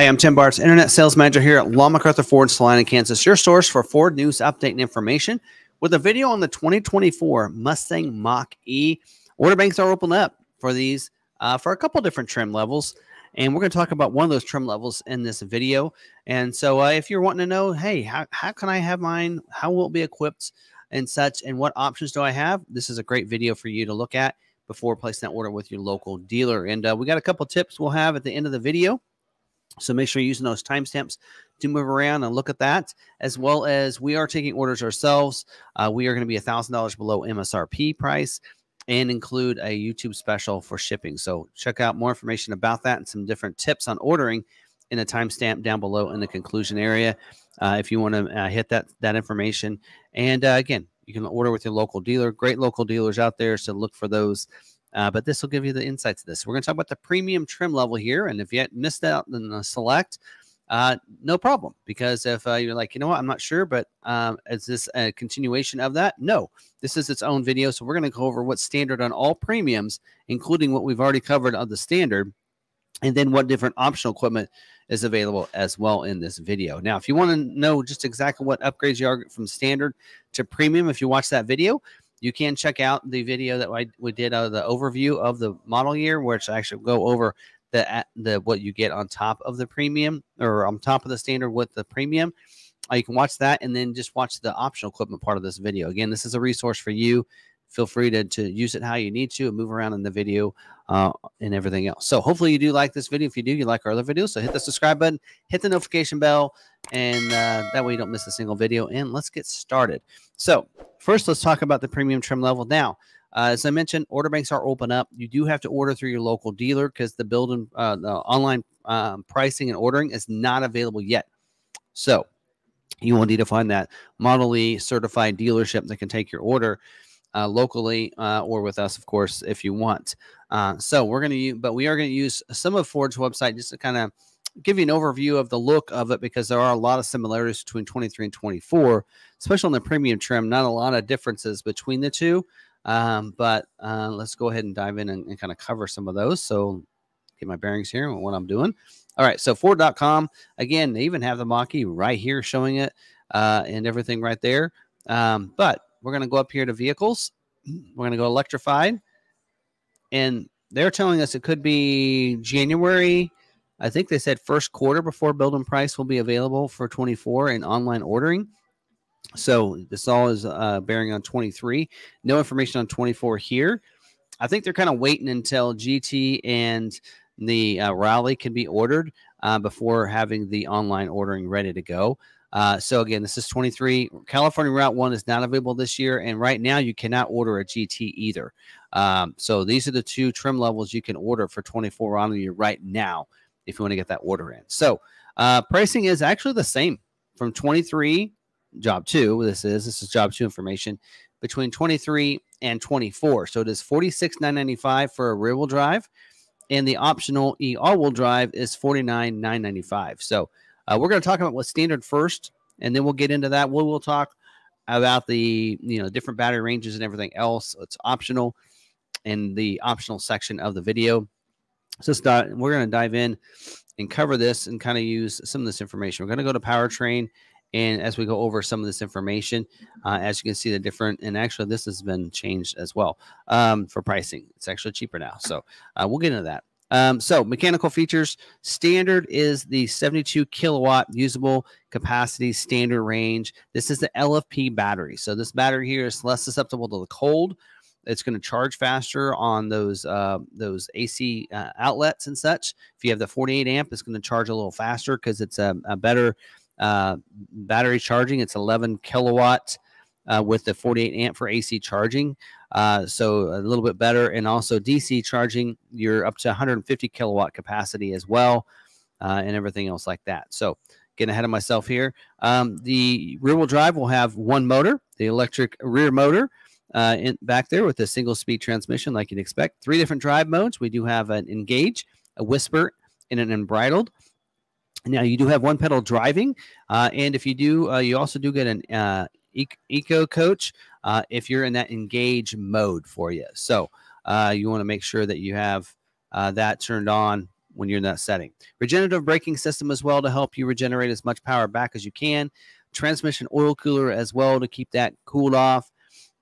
Hi, I'm Tim Bartz, Internet Sales Manager here at Long McArthur Ford, Salina, Kansas, your source for Ford news, update, and information with a video on the 2024 Mustang Mach E. Order banks are open up for these uh, for a couple different trim levels. And we're going to talk about one of those trim levels in this video. And so, uh, if you're wanting to know, hey, how, how can I have mine? How will it be equipped and such? And what options do I have? This is a great video for you to look at before placing that order with your local dealer. And uh, we got a couple tips we'll have at the end of the video. So make sure you're using those timestamps to move around and look at that, as well as we are taking orders ourselves. Uh, we are going to be a thousand dollars below MSRP price and include a YouTube special for shipping. So check out more information about that and some different tips on ordering in the timestamp down below in the conclusion area uh, if you want to uh, hit that that information. And uh, again, you can order with your local dealer. Great local dealers out there, so look for those. Uh, but this will give you the insights of this. We're going to talk about the premium trim level here, and if you missed out on the select, uh, no problem. Because if uh, you're like, you know what, I'm not sure, but um, is this a continuation of that? No, this is its own video. So we're going to go over what's standard on all premiums, including what we've already covered of the standard, and then what different optional equipment is available as well in this video. Now, if you want to know just exactly what upgrades you are from standard to premium, if you watch that video, you can check out the video that I, we did of the overview of the model year, which I actually go over the the what you get on top of the premium or on top of the standard with the premium. Uh, you can watch that and then just watch the optional equipment part of this video. Again, this is a resource for you. Feel free to, to use it how you need to and move around in the video uh, and everything else. So hopefully you do like this video. If you do, you like our other videos. So hit the subscribe button, hit the notification bell, and uh, that way you don't miss a single video. And let's get started. So first, let's talk about the premium trim level. Now, uh, as I mentioned, order banks are open up. You do have to order through your local dealer because the building, uh, the online um, pricing and ordering is not available yet. So you will need to find that Model E certified dealership that can take your order uh, locally uh, or with us, of course, if you want. Uh, so we're going to use, but we are going to use some of Ford's website just to kind of give you an overview of the look of it because there are a lot of similarities between 23 and 24, especially on the premium trim. Not a lot of differences between the two. Um, but uh, let's go ahead and dive in and, and kind of cover some of those. So get my bearings here and what I'm doing. All right, so Ford.com again, they even have the Mach-E right here showing it uh, and everything right there. Um, but we're going to go up here to vehicles. We're going to go electrified. And they're telling us it could be January. I think they said first quarter before build and price will be available for 24 and online ordering. So this all is uh, bearing on 23. No information on 24 here. I think they're kind of waiting until GT and the uh, Rally can be ordered uh, before having the online ordering ready to go. Uh, so again, this is 23. California Route One is not available this year, and right now you cannot order a GT either. Um, so these are the two trim levels you can order for 24 on you right now if you want to get that order in. So uh, pricing is actually the same from 23 job two. This is this is job two information between 23 and 24. So it is 46,995 for a rear wheel drive, and the optional e all wheel drive is 49,995. So uh, we're going to talk about what standard first, and then we'll get into that. We'll, we'll talk about the you know different battery ranges and everything else. It's optional in the optional section of the video. So start, we're going to dive in and cover this and kind of use some of this information. We're going to go to powertrain. And as we go over some of this information, uh, as you can see, the different, and actually this has been changed as well um, for pricing. It's actually cheaper now. So uh, we'll get into that. Um, so mechanical features standard is the 72 kilowatt usable capacity standard range. This is the LFP battery. So this battery here is less susceptible to the cold. It's going to charge faster on those uh, those AC uh, outlets and such. If you have the 48 amp, it's going to charge a little faster because it's a, a better uh, battery charging. It's 11 kilowatt uh, with the 48 amp for AC charging. Uh, so a little bit better. And also DC charging, you're up to 150 kilowatt capacity as well, uh, and everything else like that. So getting ahead of myself here. Um, the rear wheel drive will have one motor, the electric rear motor. Uh, in, back there with a single speed transmission, like you'd expect. Three different drive modes. We do have an engage, a whisper, and an unbridled. Now you do have one pedal driving, uh, and if you do, uh, you also do get an uh, Eco Coach uh, if you're in that engage mode for you. So uh, you want to make sure that you have uh, that turned on when you're in that setting. Regenerative braking system as well to help you regenerate as much power back as you can. Transmission oil cooler as well to keep that cooled off.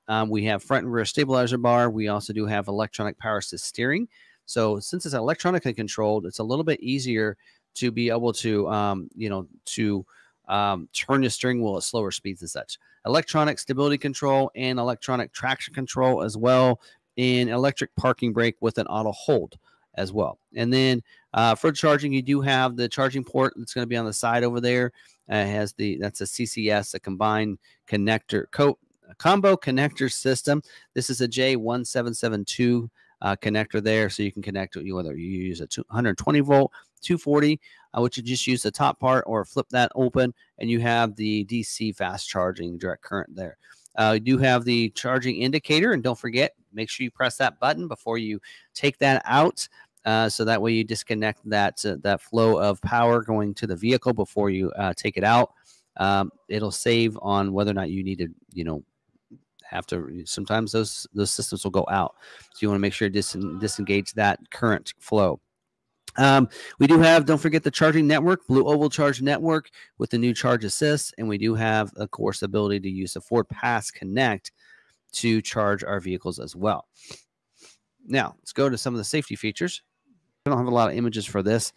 Um, we have front and rear stabilizer bar. We also do have electronic power assist steering. So since it's electronically controlled, it's a little bit easier to be able to, um, you know, to um, turn the steering wheel at slower speeds and such. Electronic stability control and electronic traction control as well, and electric parking brake with an auto hold as well. And then uh, for charging, you do have the charging port that's going to be on the side over there. Uh, has the that's a CCS, a combined connector co- combo connector system. This is a J1772 uh, connector there, so you can connect whether you use a 220 volt, 240, uh, which you just use the top part, or flip that open, and you have the DC fast charging direct current there. Uh, you do have the charging indicator, and don't forget, make sure you press that button before you take that out. Uh, so that way you disconnect that uh, that flow of power going to the vehicle before you uh, take it out. Um, it'll save on whether or not you need to, you know, have to. Sometimes those those systems will go out, so you want to make sure to dis- disengage that current flow. Um, we do have, don't forget the charging network, Blue Oval Charge Network with the new Charge Assist. And we do have, of course, the ability to use the Ford Pass Connect to charge our vehicles as well. Now, let's go to some of the safety features. I don't have a lot of images for this.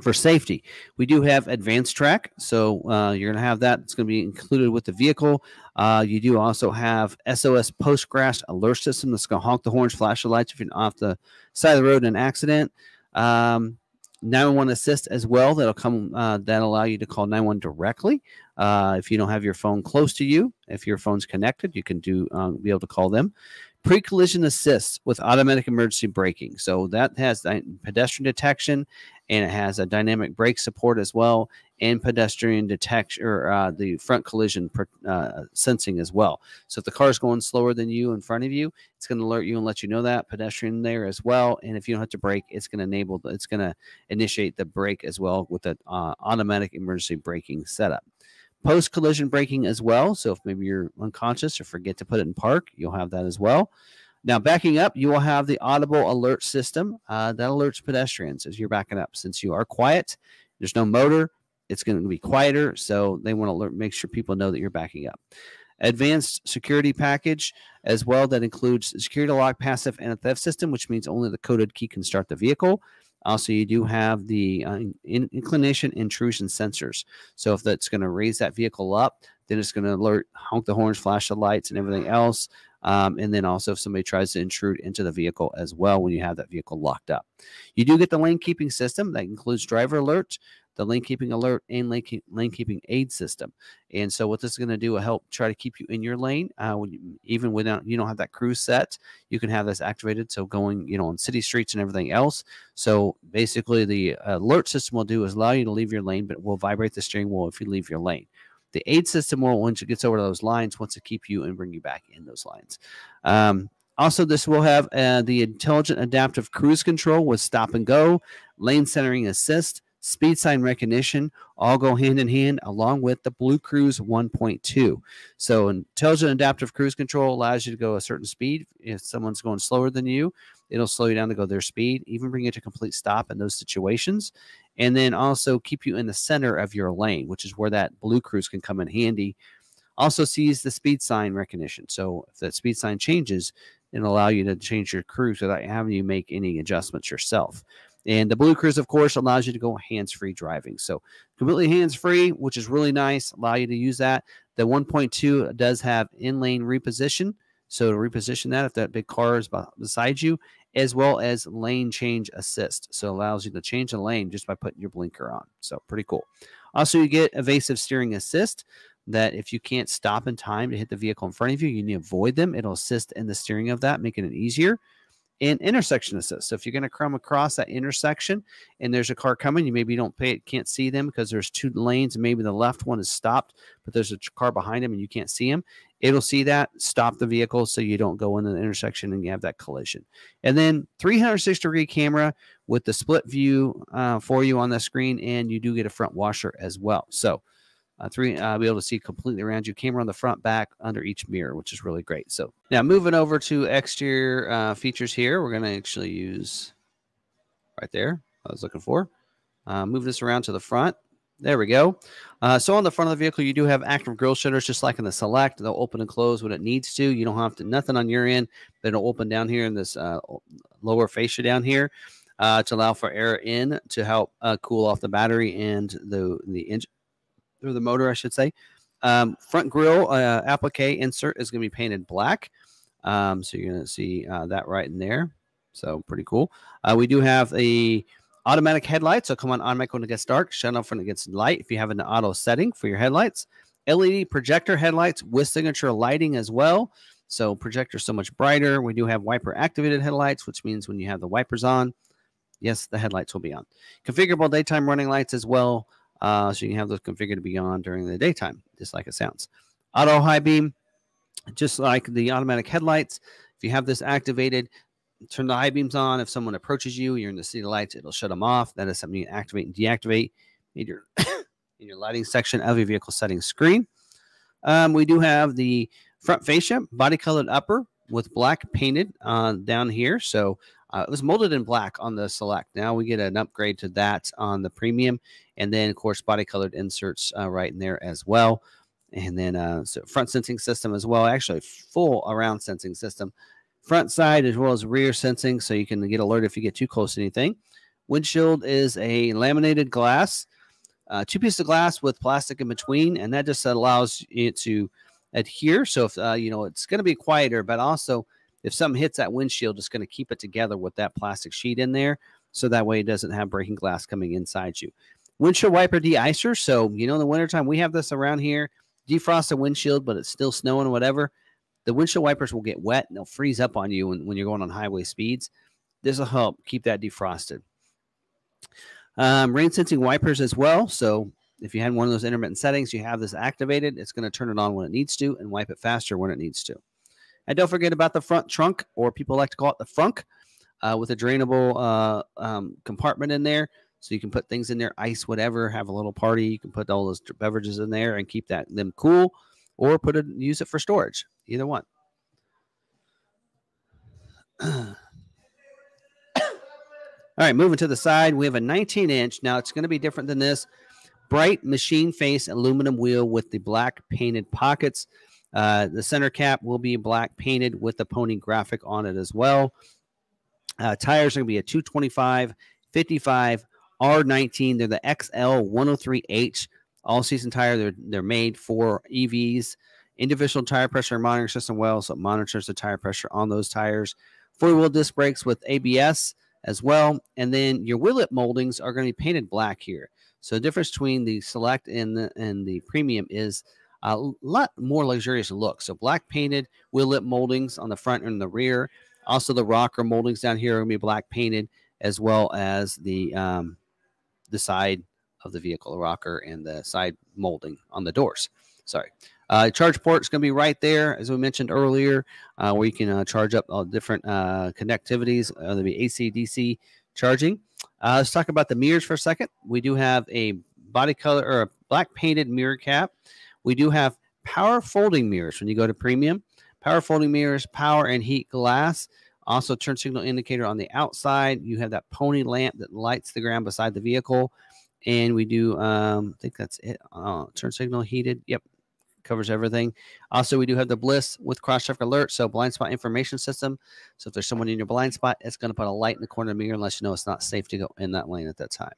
For safety, we do have AdvanceTrac. So uh, you're going to have that. It's going to be included with the vehicle. Uh, you do also have SOS post crash alert system that's going to honk the horns, flash the lights if you're off the side of the road in an accident. Um, 911 assist as well. That'll come. Uh, that allow you to call 911 directly. Uh, if you don't have your phone close to you, if your phone's connected, you can do um, be able to call them pre-collision assist with automatic emergency braking. So that has pedestrian detection and it has a dynamic brake support as well and pedestrian detection or uh, the front collision uh, sensing as well. So if the car is going slower than you in front of you, it's going to alert you and let you know that pedestrian there as well. And if you don't have to brake, it's going to enable, it's going to initiate the brake as well with the uh, automatic emergency braking setup post collision braking as well. So if maybe you're unconscious or forget to put it in park, you'll have that as well. Now, backing up, you will have the audible alert system uh, that alerts pedestrians as you're backing up. Since you are quiet, there's no motor, it's going to be quieter. So they want to alert, make sure people know that you're backing up. Advanced security package as well that includes security lock, passive, and a theft system, which means only the coded key can start the vehicle. Also, you do have the uh, in inclination intrusion sensors. So if that's going to raise that vehicle up, then it's going to alert, honk the horns, flash the lights, and everything else. Um, and then also if somebody tries to intrude into the vehicle as well when you have that vehicle locked up. You do get the lane keeping system that includes driver alert, the lane keeping alert and lane, keep, lane keeping aid system. And so what this is going to do will help try to keep you in your lane. Uh, when you, even without you don't have that cruise set, you can have this activated. So going you know on city streets and everything else. So basically, the alert system will do is allow you to leave your lane, but will vibrate the steering wheel if you leave your lane. The aid system will, once it gets over those lines, wants to keep you and bring you back in those lines. Um, also, this will have uh, the intelligent adaptive cruise control with stop and go, lane centering assist, speed sign recognition all go hand in hand along with the Blue Cruise 1.2. So, intelligent adaptive cruise control allows you to go a certain speed. If someone's going slower than you, it'll slow you down to go their speed, even bring you to complete stop in those situations. And then also keep you in the center of your lane, which is where that Blue Cruise can come in handy. Also sees the speed sign recognition. So, if that speed sign changes, it'll allow you to change your cruise without having you make any adjustments yourself. And the Blue Cruise, of course, allows you to go hands-free driving. So completely hands-free, which is really nice. Allow you to use that. The 1.2 does have in-lane reposition. So to reposition that if that big car is beside you, as well as lane change assist. So allows you to change the lane just by putting your blinker on. So pretty cool. Also, you get evasive steering assist that if you can't stop in time to hit the vehicle in front of you, you need to avoid them. It'll assist in the steering of that, making it easier and intersection assist. So if you're going to come across that intersection and there's a car coming, you maybe don't pay, it, can't see them because there's two lanes maybe the left one is stopped, but there's a car behind them and you can't see them. It'll see that, stop the vehicle so you don't go into the intersection and you have that collision. And then 360 degree camera with the split view uh, for you on the screen, and you do get a front washer as well. So uh, three, uh, be able to see completely around you. Camera on the front, back, under each mirror, which is really great. So now moving over to exterior uh, features here, we're going to actually use right there. I was looking for. Uh, move this around to the front. There we go. Uh, so on the front of the vehicle, you do have active grille shutters, just like in the Select. They'll open and close when it needs to. You don't have to nothing on your end. But it'll open down here in this uh, lower fascia down here uh, to allow for air in to help uh, cool off the battery and the the engine or the motor, I should say. Um, front grille uh, applique insert is going to be painted black. Um, so you're going to see uh, that right in there. So pretty cool. Uh, we do have a Automatic headlights So come on automatic when it gets dark, shut off when it gets light if you have an auto setting for your headlights. LED projector headlights with signature lighting as well. So projector so much brighter. We do have wiper activated headlights, which means when you have the wipers on, yes, the headlights will be on. Configurable daytime running lights as well. Uh, so you can have those configured to be on during the daytime, just like it sounds. Auto high beam, just like the automatic headlights. If you have this activated, turn the high beams on. If someone approaches you, you're in the city lights, it'll shut them off. That is something you activate and deactivate in your in your lighting section of your vehicle settings screen. Um, we do have the front fascia, body colored upper with black painted uh, down here. So uh, it was molded in black on the select. Now we get an upgrade to that on the premium, and then of course body colored inserts uh, right in there as well. And then uh, so front sensing system as well, actually full around sensing system front side as well as rear sensing, so you can get alert if you get too close to anything. Windshield is a laminated glass, uh, two pieces of glass with plastic in between, and that just allows it to adhere. So if uh, you know it's going to be quieter, but also if something hits that windshield, it's going to keep it together with that plastic sheet in there, so that way it doesn't have breaking glass coming inside you. Windshield wiper de-icer. So you know in the wintertime we have this around here, defrost the windshield, but it's still snowing or whatever the windshield wipers will get wet and they'll freeze up on you when, when you're going on highway speeds. This will help keep that defrosted. Um, rain sensing wipers as well. So if you had one of those intermittent settings, you have this activated, it's going to turn it on when it needs to and wipe it faster when it needs to. And don't forget about the front trunk, or people like to call it the frunk, uh, with a drainable uh, um, compartment in there. So you can put things in there, ice, whatever, have a little party. You can put all those beverages in there and keep that them cool, or put it use it for storage. Either one. All right, moving to the side, we have a 19 inch. Now it's going to be different than this. Bright machine face aluminum wheel with the black painted pockets. Uh, the center cap will be black painted with the pony graphic on it as well. Uh, tires are going to be a 225, 55, R19. They're the XL 103H all season tire. They're, they're made for EVs individual tire pressure monitoring system well, so it monitors the tire pressure on those tires. Four wheel disc brakes with ABS as well. And then your wheel lip moldings are going to be painted black here. So the difference between the select and the, and the premium is a lot more luxurious look. So black painted wheel lip moldings on the front and the rear. Also the rocker moldings down here are going to be black painted as well as the um, the side of the vehicle, the rocker and the side molding on the doors. Sorry. Uh, charge port is going to be right there, as we mentioned earlier, uh, where you can uh, charge up all different uh, connectivities. Uh, there'll be AC, DC charging. Uh, let's talk about the mirrors for a second. We do have a body color or a black painted mirror cap. We do have power folding mirrors when you go to premium. Power folding mirrors, power and heat glass. Also, turn signal indicator on the outside. You have that pony lamp that lights the ground beside the vehicle. And we do, um, I think that's it. Uh, turn signal heated. Yep, covers everything. Also, we do have the BLIS with cross traffic alert, so blind spot information system. So if there's someone in your blind spot, it's going to put a light in the corner of the mirror unless you know it's not safe to go in that lane at that time.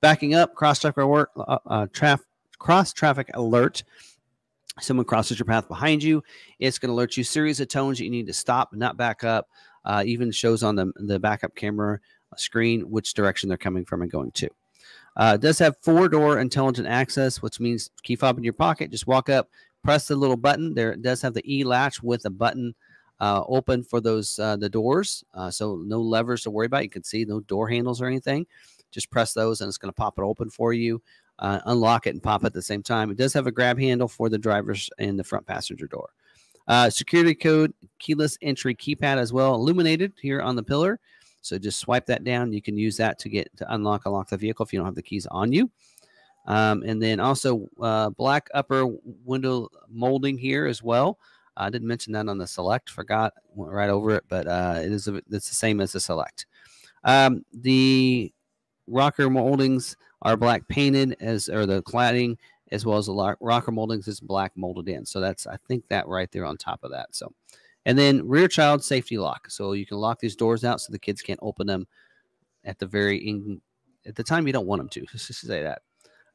Backing up, cross traffic alert, uh, uh, traf- cross traffic alert. Someone crosses your path behind you, it's going to alert you series of tones you need to stop, not back up. Uh, even shows on the the backup camera screen which direction they're coming from and going to. Uh, does have four door intelligent access, which means key fob in your pocket. Just walk up, press the little button. There it does have the E latch with a button uh, open for those uh, the doors. Uh, so no levers to worry about. You can see no door handles or anything. Just press those and it's going to pop it open for you. Uh, unlock it and pop at the same time. It does have a grab handle for the drivers and the front passenger door. Uh, security code, keyless entry keypad as well, illuminated here on the pillar. So just swipe that down. You can use that to get to unlock unlock the vehicle if you don't have the keys on you. Um, and then also uh, black upper window molding here as well. I didn't mention that on the select, forgot, went right over it, but uh, it is a, it's the same as the select. Um, the rocker moldings are black painted as or the cladding as well as the rocker moldings is black molded in. So that's I think that right there on top of that. So and then rear child safety lock. So you can lock these doors out so the kids can't open them at the very in, at the time you don't want them to. Just say that.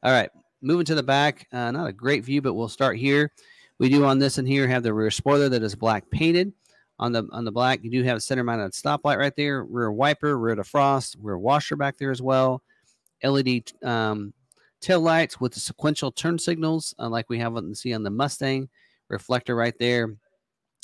All right, moving to the back. Uh, not a great view, but we'll start here. We do on this and here have the rear spoiler that is black painted. On the on the black, you do have a center mounted stoplight right there, rear wiper, rear defrost, rear washer back there as well. LED um, tail lights with the sequential turn signals, uh, like we have on the see on the Mustang. Reflector right there.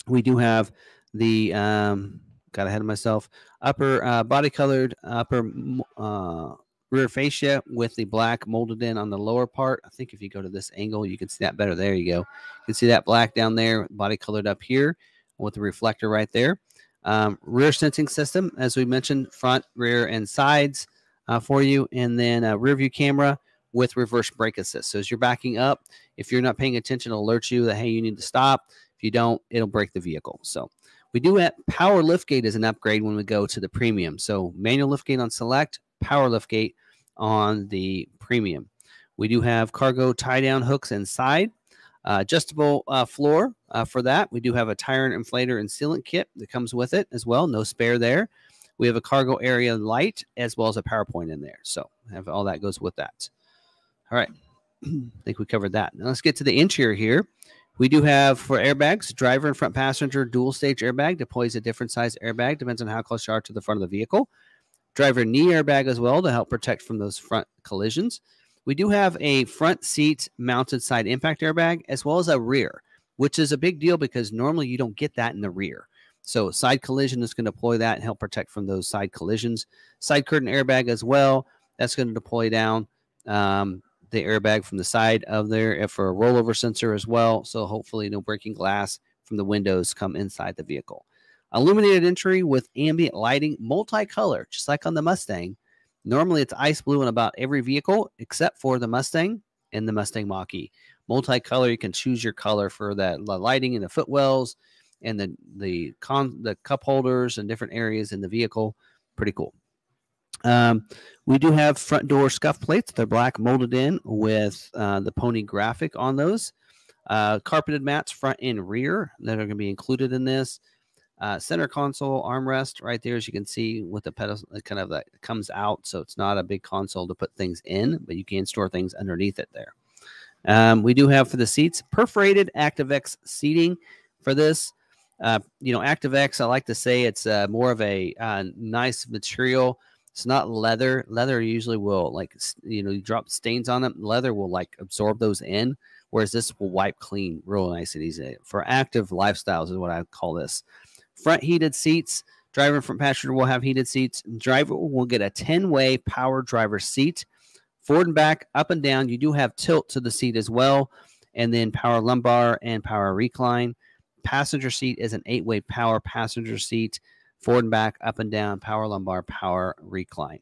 We do have the um, got ahead of myself upper uh, body colored upper uh, rear fascia with the black molded in on the lower part. I think if you go to this angle, you can see that better. There you go. You can see that black down there, body colored up here with the reflector right there. Um, rear sensing system, as we mentioned, front, rear, and sides uh, for you, and then a rear view camera with reverse brake assist. So as you're backing up, if you're not paying attention, it'll alert you that hey, you need to stop. If you don't, it'll break the vehicle. So we do have power liftgate as an upgrade when we go to the premium. So manual liftgate on select, power liftgate on the premium. We do have cargo tie down hooks inside. Uh, adjustable uh, floor uh, for that. We do have a tire inflator and sealant kit that comes with it as well. No spare there. We have a cargo area light as well as a PowerPoint in there. So have all that goes with that. All right. I think we covered that. Now let's get to the interior here. We do have for airbags, driver and front passenger dual stage airbag deploys a different size airbag, depends on how close you are to the front of the vehicle. Driver knee airbag as well to help protect from those front collisions. We do have a front seat mounted side impact airbag as well as a rear, which is a big deal because normally you don't get that in the rear. So side collision is going to deploy that and help protect from those side collisions. Side curtain airbag as well. That's going to deploy down um, the airbag from the side of there for a rollover sensor as well. So hopefully no breaking glass from the windows come inside the vehicle. Illuminated entry with ambient lighting, multicolor, just like on the Mustang. Normally, it's ice blue in about every vehicle except for the Mustang and the Mustang Mach E. Multicolor, you can choose your color for that lighting in the footwells and the the con the cup holders and different areas in the vehicle. Pretty cool. Um, we do have front door scuff plates. They're black molded in with uh, the pony graphic on those. Uh, carpeted mats front and rear that are going to be included in this. Uh, center console armrest right there, as you can see with the pedal, kind of that comes out. So it's not a big console to put things in, but you can store things underneath it there. Um, we do have for the seats perforated ActiveX seating for this. Uh, you know, ActiveX, I like to say it's uh, more of a uh, nice material. It's not leather. Leather usually will like you know you drop stains on it. Leather will like absorb those in, whereas this will wipe clean real nice and easy. For active lifestyles is what I call this front heated seats. Driver and front passenger will have heated seats. Driver will get a 10 way power driver seat. Forward and back, up and down. You do have tilt to the seat as well. And then power lumbar and power recline. Passenger seat is an eight way power passenger seat. Forward and back, up and down, power lumbar, power recline.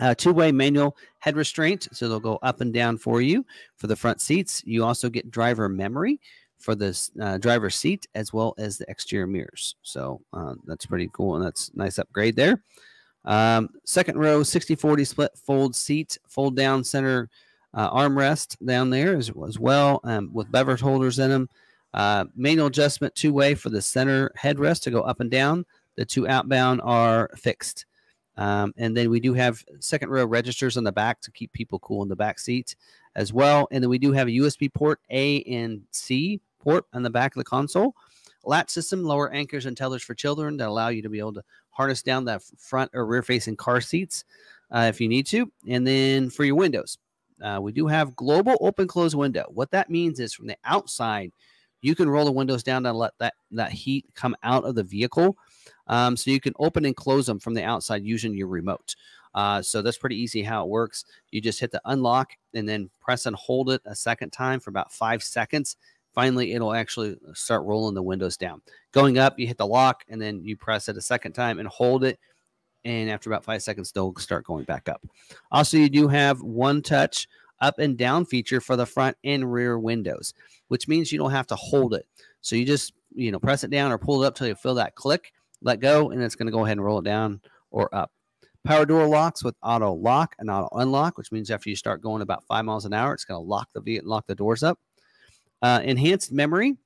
Uh, two way manual head restraint. So they'll go up and down for you for the front seats. You also get driver memory for the uh, driver's seat as well as the exterior mirrors. So uh, that's pretty cool and that's nice upgrade there. Um, second row 60 40 split fold seat, fold down center uh, armrest down there as, as well um, with beverage holders in them. Uh, manual adjustment two way for the center headrest to go up and down. The two outbound are fixed. Um, and then we do have second row registers on the back to keep people cool in the back seat as well. And then we do have a USB port A and C port on the back of the console. Latch system, lower anchors and tethers for children that allow you to be able to harness down that front or rear facing car seats uh, if you need to. And then for your windows, uh, we do have global open close window. What that means is from the outside, you can roll the windows down to let that, that heat come out of the vehicle. Um, so you can open and close them from the outside using your remote. Uh, so that's pretty easy how it works. You just hit the unlock and then press and hold it a second time for about five seconds finally it'll actually start rolling the windows down. Going up, you hit the lock and then you press it a second time and hold it. And after about five seconds, they'll start going back up. Also, you do have one touch up and down feature for the front and rear windows, which means you don't have to hold it. So you just, you know, press it down or pull it up till you feel that click, let go, and it's going to go ahead and roll it down or up. Power door locks with auto lock and auto unlock, which means after you start going about five miles an hour, it's going to lock the lock the doors up. Uh, enhanced memory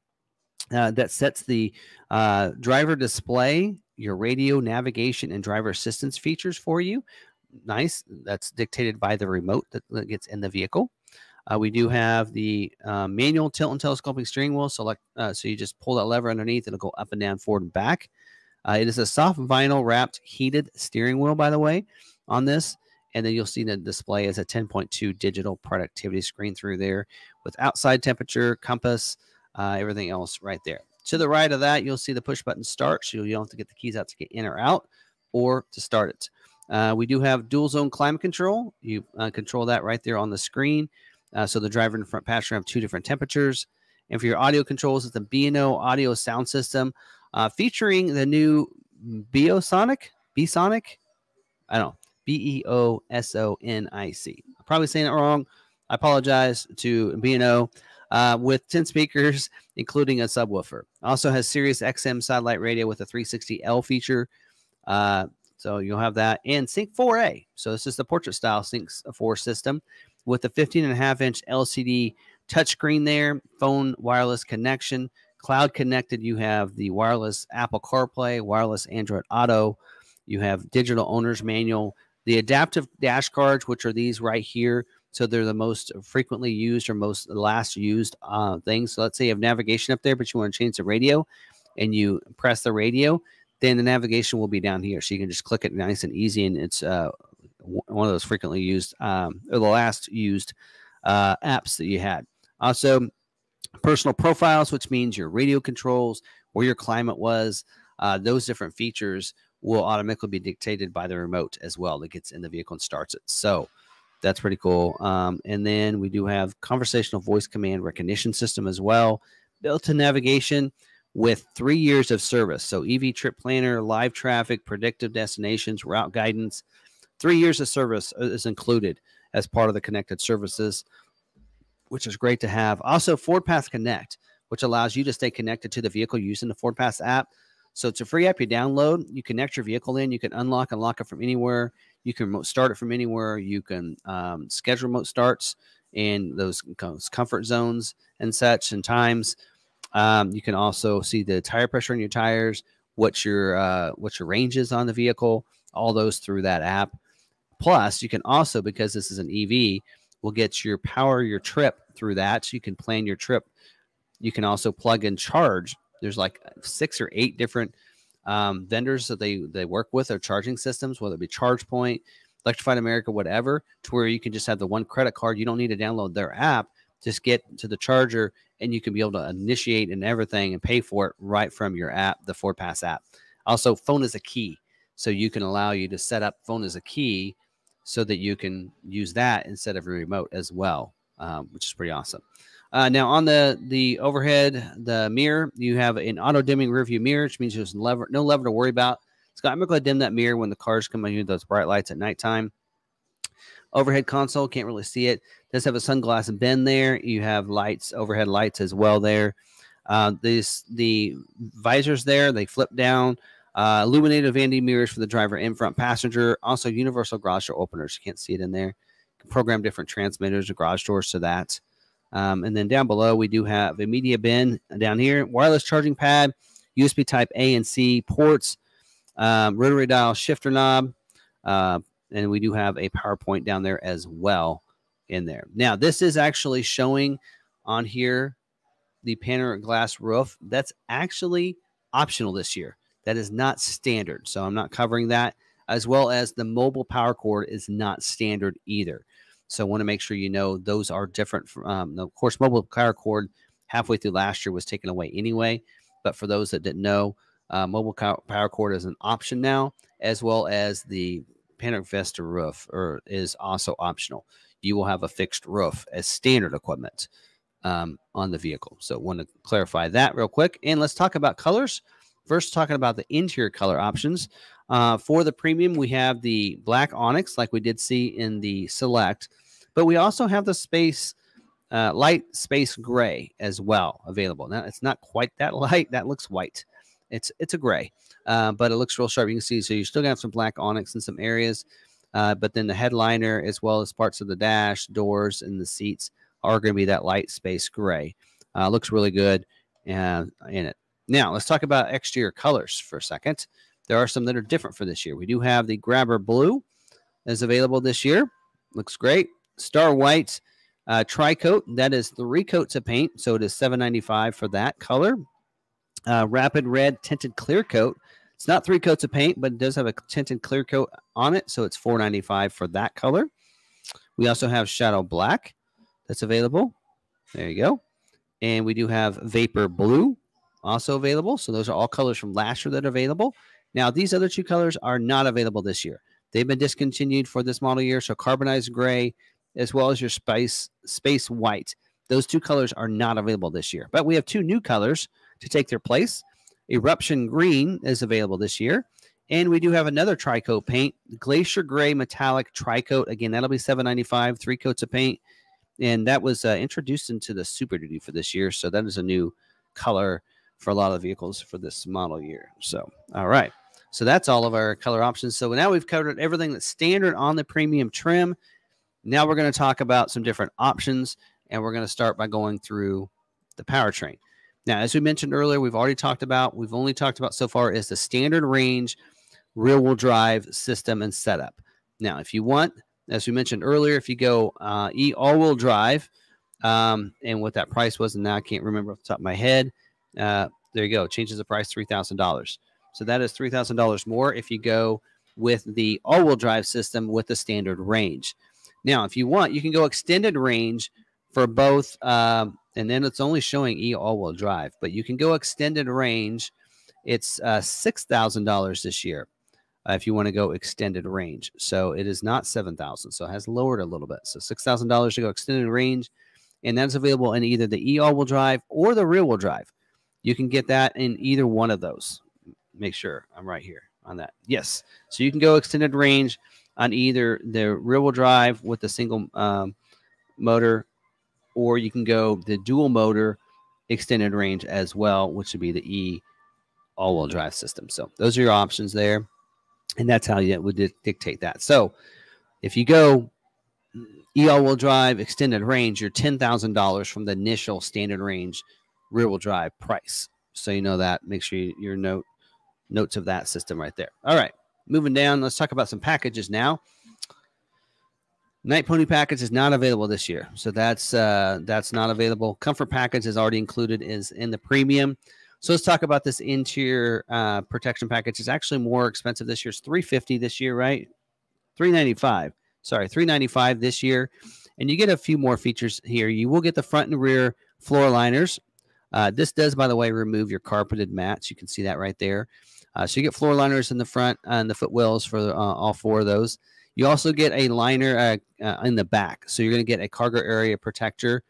uh, that sets the uh, driver display, your radio navigation, and driver assistance features for you. Nice. That's dictated by the remote that, gets in the vehicle. Uh, we do have the uh, manual tilt and telescoping steering wheel. Select, uh, so you just pull that lever underneath, it'll go up and down, forward and back. Uh, it is a soft vinyl wrapped heated steering wheel, by the way, on this. And then you'll see the display is a 10.2 digital productivity screen through there with outside temperature, compass, uh, everything else right there. To the right of that, you'll see the push button start. So you don't have to get the keys out to get in or out or to start it. Uh, we do have dual zone climate control. You uh, control that right there on the screen. Uh, so the driver and front passenger have two different temperatures. And for your audio controls, it's the B&O audio sound system uh, featuring the new Beosonic, Beosonic, I don't know, B E O S O N I C. I'm probably saying it wrong. I apologize to B&O. Uh, with 10 speakers, including a subwoofer. Also has Sirius XM satellite radio with a 360L feature. Uh, so you'll have that and Sync 4A. So this is the portrait style Sync 4 system with the 15 and a half inch LCD touchscreen there, phone wireless connection, cloud connected. You have the wireless Apple CarPlay, wireless Android Auto. You have digital owner's manual, the adaptive dash cards, which are these right here. So they're the most frequently used or most last used uh, things. So let's say you have navigation up there, but you want to change the radio and you press the radio, then the navigation will be down here. So you can just click it nice and easy. And it's uh, one of those frequently used um, or the last used uh, apps that you had. Also, personal profiles, which means your radio controls, where your climate was, uh, those different features will automatically be dictated by the remote as well that gets in the vehicle and starts it. So that's pretty cool. Um, and then we do have conversational voice command recognition system as well, built-in navigation with three years of service. So EV trip planner, live traffic, predictive destinations, route guidance, Three years of service uh, is included as part of the connected services, which is great to have. Also, Ford Pass Connect, which allows you to stay connected to the vehicle using the Ford Pass app. So it's a free app you download. You connect your vehicle in. You can unlock and lock it from anywhere. You can start it from anywhere. You can um, schedule remote starts in those comfort zones and such and times. Um, you can also see the tire pressure on your tires, what your uh, what your range is on the vehicle, all those through that app. Plus, you can also, because this is an EV, we'll get your power your trip through that. So you can plan your trip. You can also plug and charge. There's like six or eight different um, vendors that they they work with or charging systems, whether it be ChargePoint, Electrify America, whatever, to where you can just have the one credit card. You don't need to download their app. Just get to the charger and you can be able to initiate and everything and pay for it right from your app, the Ford Pass app. Also, phone is a key. So you can allow you to set up phone as a key so that you can use that instead of a remote as well, um, which is pretty awesome. Uh, now on the the overhead, the mirror, you have an auto dimming rear view mirror, which means there's lever, no lever to worry about. It's got going to dim that mirror when the cars come in those bright lights at nighttime. Overhead console, can't really see it. Does have a sunglass bin there. You have lights, overhead lights as well there. Uh, this the visors there, they flip down. Uh, illuminated vanity mirrors for the driver and front passenger. Also, universal garage door openers. You can't see it in there. program different transmitters or garage doors to that. Um, and then down below, we do have a media bin down here, wireless charging pad, USB Type A and C ports, um, rotary dial shifter knob, uh, and we do have a PowerPoint down there as well in there. Now, this is actually showing on here the panoramic glass roof. That's actually optional this year. That is not standard. So I'm not covering that, as well as the mobile power cord is not standard either. So I want to make sure you know those are different. From, um, of course, mobile power cord halfway through last year was taken away anyway. But for those that didn't know, uh, mobile power cord is an option now, as well as the panoramic vista roof or is also optional. You will have a fixed roof as standard equipment um, on the vehicle. So want to clarify that real quick. And let's talk about colors. First, talking about the interior color options. Uh, for the premium, we have the black onyx, like we did see in the select, but we also have the space uh, light space gray as well available. Now, it's not quite that light, that looks white. It's it's a gray, uh, but it looks real sharp. You can see. So you're still gonna have some black onyx in some areas, uh, but then the headliner as well as parts of the dash, doors, and the seats are to be that light space gray. Uh, looks really good in it. Now let's talk about exterior colors for a second. There are some that are different for this year. We do have the Grabber Blue is available this year. Looks great. Star White uh, Tri-Coat. That is three coats of paint, so it is seven ninety five for that color. Uh, Rapid Red Tinted Clear Coat. It's not three coats of paint, but it does have a tinted clear coat on it, so it's four ninety five for that color. We also have Shadow Black that's available. There you go. And we do have Vapor Blue also available. So those are all colors from last year that are available. Now, these other two colors are not available this year. They've been discontinued for this model year. So carbonized gray, as well as your spice space white. Those two colors are not available this year. But we have two new colors to take their place. Eruption green is available this year. And we do have another tri-coat paint, Glacier Gray Metallic Tri-Coat. Again, that'll be 795 three coats of paint. And that was uh, introduced into the Super Duty for this year. So that is a new color for a lot of vehicles for this model year. So, all right. So that's all of our color options. So now we've covered everything that's standard on the premium trim. Now we're going to talk about some different options, and we're going to start by going through the powertrain. Now, as we mentioned earlier, we've already talked about, we've only talked about so far is the standard range rear wheel drive system and setup. Now, if you want, as we mentioned earlier, if you go uh, e all wheel drive, um, and what that price was, and now I can't remember off the top of my head, uh, there you go, changes the price $3,000. So that is $3,000 more if you go with the all wheel drive system with the standard range. Now, if you want, you can go extended range for both, um, and then it's only showing e all wheel drive, but you can go extended range. It's uh, $6,000 this year. Uh, if you want to go extended range. So it is not 7,000. So it has lowered a little bit. So $6,000 to go extended range. And that's available in either the e all wheel drive or the rear wheel drive. You can get that in either one of those make sure I'm right here on that. Yes. So you can go extended range on either the rear wheel drive with the single um, motor, or you can go the dual motor extended range as well, which would be the E all wheel drive system. So those are your options there. And that's how you would dictate that. So if you go E all wheel drive extended range, you're $10,000 from the initial standard range rear wheel drive price. So you know that. Make sure you, your note notes of that system right there. All right, moving down, let's talk about some packages now. Night Pony package is not available this year, so that's uh, that's not available. Comfort package is already included is in the premium. So let's talk about this interior uh, protection package. It's actually more expensive this year. It's three fifty this year, right? Three ninety five. Sorry, three ninety five this year, and you get a few more features here. You will get the front and rear floor liners. Uh, this does, by the way, remove your carpeted mats. You can see that right there. Uh, so you get floor liners in the front and the footwells for uh, all four of those. You also get a liner uh, uh in the back. So you're going to get a cargo area protector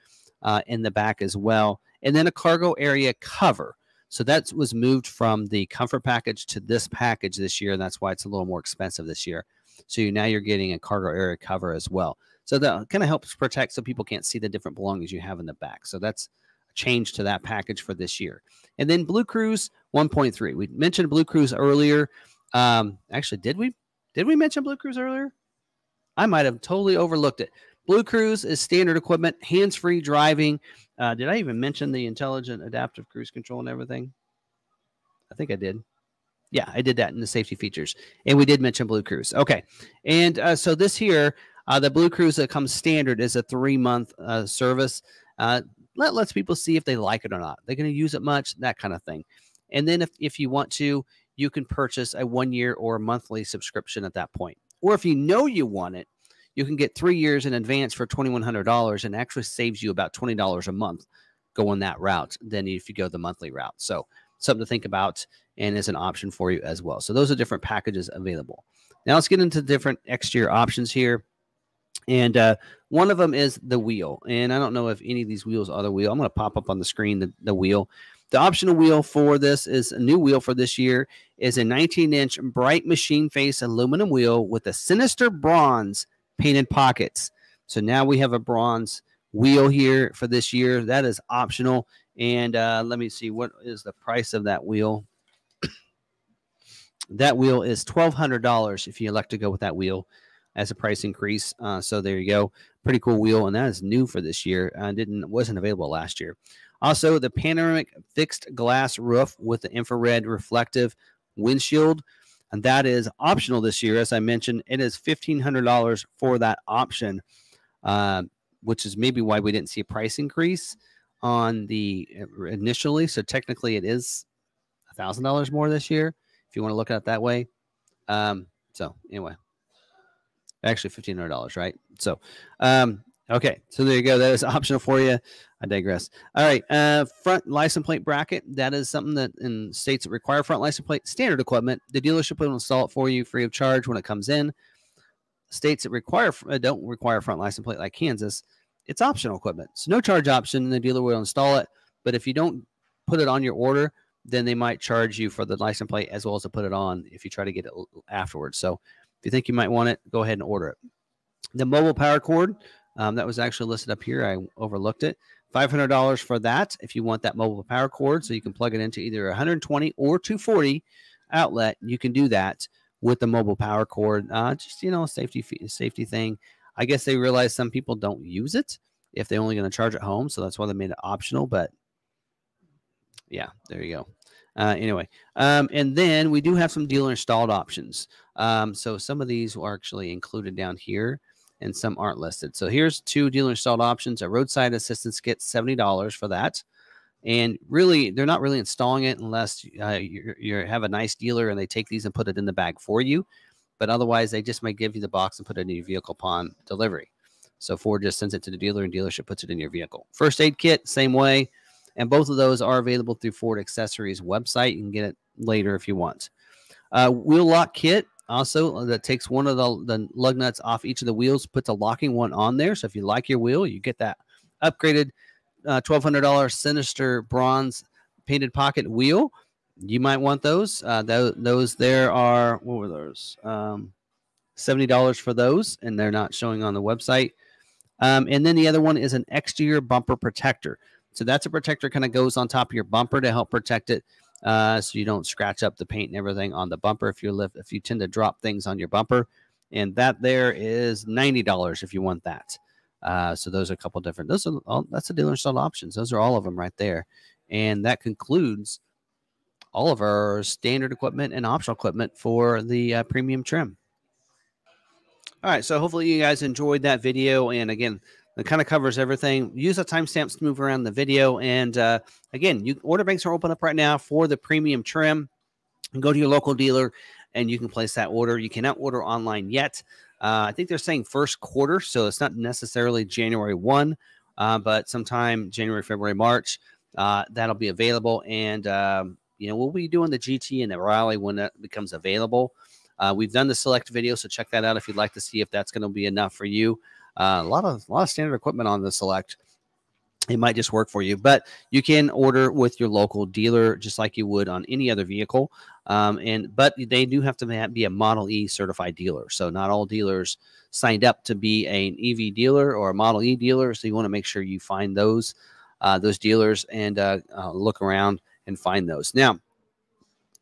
uh, in the back as well. And then a cargo area cover. So that was moved from the comfort package to this package this year. And that's why it's a little more expensive this year. So you, now you're getting a cargo area cover as well. So that kind of helps protect so people can't see the different belongings you have in the back. So that's a change to that package for this year. And then Blue Cruise 1.3. We mentioned Blue Cruise earlier. Um, actually, did we? Did we mention Blue Cruise earlier? I might have totally overlooked it. Blue Cruise is standard equipment, hands free driving. Uh, did I even mention the intelligent adaptive cruise control and everything? I think I did. Yeah, I did that in the safety features. And we did mention Blue Cruise. Okay. And uh, so this here, uh, the Blue Cruise that comes standard is a three month uh, service. Uh, let lets people see if they like it or not. They're going to use it much, that kind of thing. And then if, if you want to, you can purchase a one year or monthly subscription at that point. Or if you know you want it, you can get three years in advance for $2,100 and actually saves you about $20 a month going that route than if you go the monthly route. So something to think about and is an option for you as well. So those are different packages available. Now let's get into different exterior options here. And uh, one of them is the wheel. And I don't know if any of these wheels are the wheel. I'm going to pop up on the screen the, the wheel. The optional wheel for this is a new wheel for this year is a 19 inch bright machine face aluminum wheel with a sinister bronze painted pockets. So now we have a bronze wheel here for this year. That is optional. And uh, let me see what is the price of that wheel. that wheel is $1,200 if you elect to go with that wheel as a price increase. Uh, so there you go. Pretty cool wheel. And that is new for this year. Uh, didn't wasn't available last year. Also, the panoramic fixed glass roof with the infrared reflective windshield. And that is optional this year. As I mentioned, it is $1,500 for that option, uh, which is maybe why we didn't see a price increase on the uh, initially. So technically, it is $1,000 more this year if you want to look at it that way. Um, so anyway, actually fifteen hundred dollars, right? So, um, okay, so there you go. That is optional for you. I digress. All right, uh, front license plate bracket. That is something that in states that require front license plate standard equipment, the dealership will install it for you free of charge when it comes in. States that require uh, don't require front license plate like Kansas, it's optional equipment. So no charge option. and The dealer will install it, but if you don't put it on your order, then they might charge you for the license plate as well as to put it on if you try to get it afterwards. So if you think you might want it, go ahead and order it. The mobile power cord um, that was actually listed up here. I overlooked it. $500 for that if you want that mobile power cord so you can plug it into either 120 or 240 outlet. You can do that with the mobile power cord. Uh, just, you know, safety safety thing. I guess they realize some people don't use it if they're only going to charge at home. So that's why they made it optional. But yeah, there you go. Uh, anyway, um, and then we do have some dealer installed options. Um, so some of these are actually included down here and some aren't listed. So here's two dealer installed options. A roadside assistance kit, $70 for that. And really, they're not really installing it unless uh, you, you have a nice dealer and they take these and put it in the bag for you. But otherwise, they just might give you the box and put it in your vehicle upon delivery. So Ford just sends it to the dealer and dealership puts it in your vehicle. First aid kit, same way. And both of those are available through Ford Accessories website. You can get it later if you want. Uh, wheel lock kit also uh, that takes one of the, the lug nuts off each of the wheels, puts a locking one on there. So if you like your wheel, you get that upgraded uh, $1,200 Sinister bronze painted pocket wheel. You might want those. Uh, th- those there are, what were those? Um, $70 for those, and they're not showing on the website. Um, and then the other one is an exterior bumper protector. So that's a protector kind of goes on top of your bumper to help protect it uh, so you don't scratch up the paint and everything on the bumper if you lift if you tend to drop things on your bumper. And that there is ninety dollars if you want that. Uh, so those are a couple different. Those are all, that's the dealer installed options. Those are all of them right there, and that concludes all of our standard equipment and optional equipment for the uh, premium trim. All right, so hopefully you guys enjoyed that video, and again, it kind of covers everything. Use the timestamps to move around the video. And uh, again, you order banks are open up right now for the premium trim. Go to your local dealer and you can place that order. You cannot order online yet. Uh, I think they're saying first quarter, so it's not necessarily January 1, uh, but sometime January, February, March, uh, that'll be available. And, um, you know, we'll be doing the GT and the Rally when that becomes available. Uh, we've done the select video, so check that out if you'd like to see if that's going to be enough for you. Uh, a lot of a lot of standard equipment on the Select. It might just work for you, but you can order with your local dealer just like you would on any other vehicle. Um, and but they do have to be a Model E certified dealer. So not all dealers signed up to be an EV dealer or a Model E dealer. So you want to make sure you find those uh, those dealers and uh, uh, look around and find those. Now,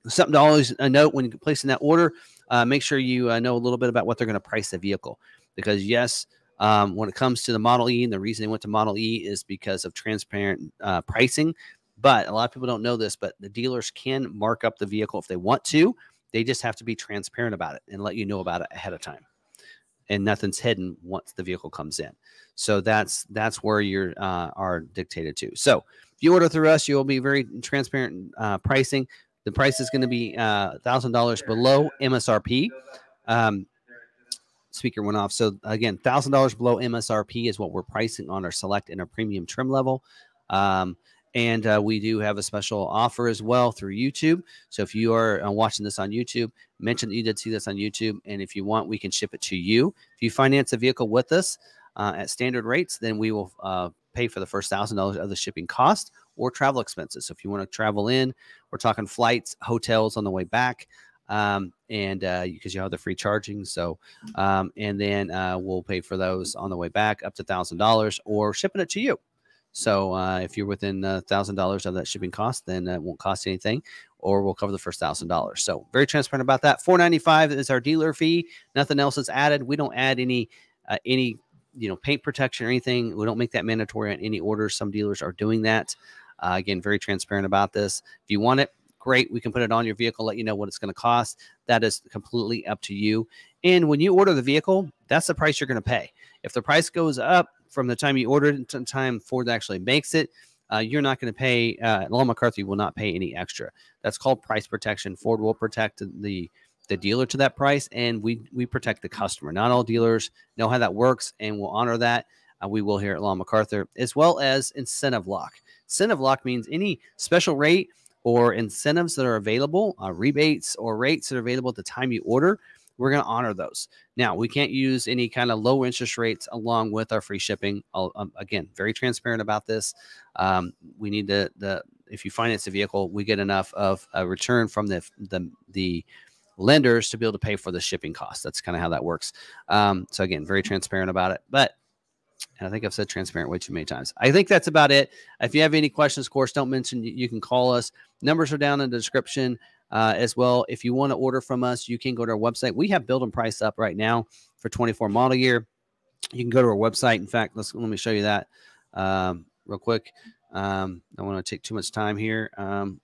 something to always uh, note when placing that order, uh, make sure you know a little bit about what they're going to price the vehicle because yes, um, when it comes to the Model E, and the reason they went to Model E is because of transparent uh, pricing. But a lot of people don't know this, but the dealers can mark up the vehicle if they want to. They just have to be transparent about it and let you know about it ahead of time. And nothing's hidden once the vehicle comes in. So that's that's where you uh, are dictated to. So if you order through us, you will be very transparent uh, pricing. The price is going to be uh, thousand dollars below MSRP. Um, speaker went off. So again, thousand dollars below MSRP is what we're pricing on our select and our premium trim level. Um, and uh, we do have a special offer as well through YouTube. So if you are uh, watching this on YouTube, mention that you did see this on YouTube, and if you want, we can ship it to you. If you finance a vehicle with us uh, at standard rates, then we will uh, pay for the first thousand dollars of the shipping cost or travel expenses. So if you want to travel in, we're talking flights, hotels on the way back um, and because uh, you have the free charging. So, um, and then uh, we'll pay for those on the way back up to thousand dollars or shipping it to you. So uh, if you're within a thousand dollars of that shipping cost, then it won't cost anything. or we'll cover the first thousand dollars. So very transparent about that. Four ninety five is our dealer fee. Nothing else is added. We don't add any uh, any you know paint protection or anything. We don't make that mandatory on any orders. Some dealers are doing that. Uh, again, very transparent about this. If you want it, great. We can put it on your vehicle, let you know what it's going to cost. That is completely up to you. And when you order the vehicle, that's the price you're going to pay. If the price goes up from the time you ordered it to the time Ford actually makes it, uh, you're not going to pay. Uh, Long McArthur will not pay any extra. That's called price protection. Ford will protect the the dealer to that price, and we we protect the customer. Not all dealers know how that works, and we'll honor that. Uh, we will here at Long McArthur, as well as incentive lock. Incentive lock means any special rate or incentives that are available, uh, rebates or rates that are available at the time you order, we're going to honor those. Now, we can't use any kind of low interest rates along with our free shipping. Um, again, very transparent about this. Um, we need to, the, if you finance a vehicle, we get enough of a return from the, the, the, lenders to be able to pay for the shipping costs. That's kind of how that works. Um, so again, very transparent about it. But and I think I've said transparent way too many times. I think that's about it. If you have any questions, of course, don't mention you can call us. Numbers are down in the description uh, as well. If you want to order from us, you can go to our website. We have build and price up right now for 24 model year. You can go to our website. In fact, let's let me show you that um, real quick. Um, I don't want to take too much time here. Um,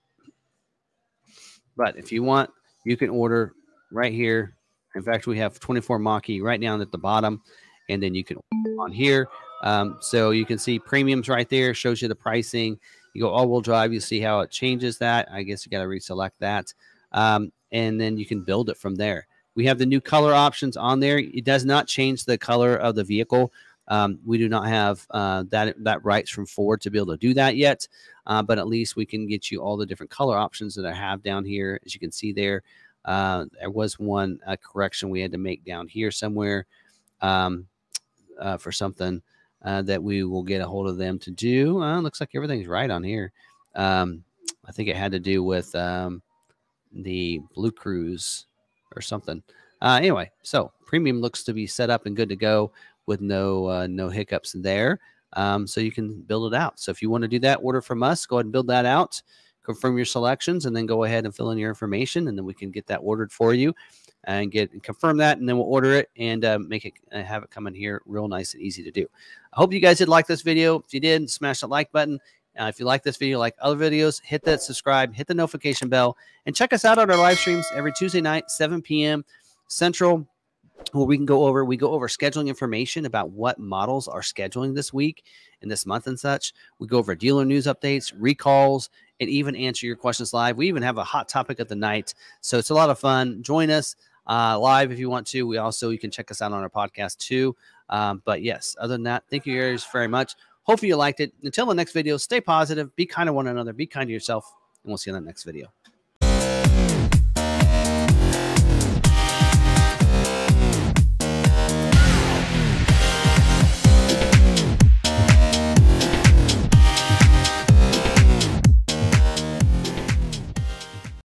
but if you want, you can order right here. In fact, we have 24 Mach-E right down at the bottom and then you can on here. Um, so you can see premiums right there, shows you the pricing. You go all-wheel drive, you see how it changes that. I guess you got to reselect that, um, and then you can build it from there. We have the new color options on there. It does not change the color of the vehicle. Um, we do not have uh, that that rights from Ford to be able to do that yet, uh, but at least we can get you all the different color options that I have down here. As you can see there, uh, there was one uh, correction we had to make down here somewhere. Um, uh, for something uh, that we will get a hold of them to do. Uh, looks like everything's right on here. Um, I think it had to do with um, the Blue Cruise or something. Uh, anyway, so premium looks to be set up and good to go with no uh, no hiccups there. Um, so you can build it out. So if you want to do that, order from us. Go ahead and build that out confirm your selections, and then go ahead and fill in your information, and then we can get that ordered for you and get and confirm that, and then we'll order it and uh, make it uh, have it come in here real nice and easy to do. I hope you guys did like this video. If you did, smash that like button. Uh, if you like this video, like other videos, hit that subscribe, hit the notification bell, and check us out on our live streams every Tuesday night, 7 p.m. Central where we can go over we go over scheduling information about what models are scheduling this week and this month and such we go over dealer news updates recalls and even answer your questions live. We even have a hot topic of the night. So it's a lot of fun. Join us uh, live if you want to. We also, you can check us out on our podcast too. Um, but yes, other than that, thank you guys very much. Hopefully you liked it. Until the next video, stay positive, be kind to one another, be kind to yourself, and we'll see you in the next video.